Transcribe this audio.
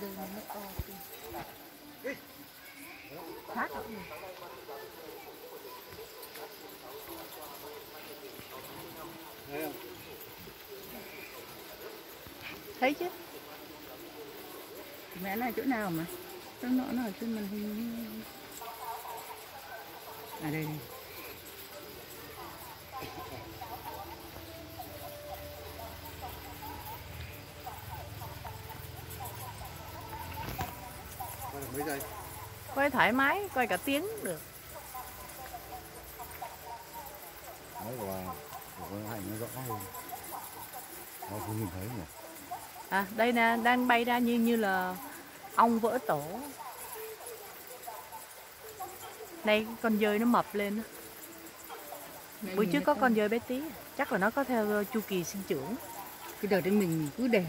Đường này nó to kìa. Sát ở này. Thấy chứ? Mẹ này chỗ nào mà? Nó nó nó ở trên màn hình. À đây đây. Mấy giây? Quay thoải mái, quay cả tiếng được. Đấy và cái hành nó rõ hơn. Nó không nhìn thấy nhỉ? À, đây nè, đang bay ra như như là ong vỡ tổ. Đây con dơi nó mập lên. á. Bữa trước có con dơi bé tí, chắc là nó có theo chu kỳ sinh trưởng. cái đợt đấy mình cứ để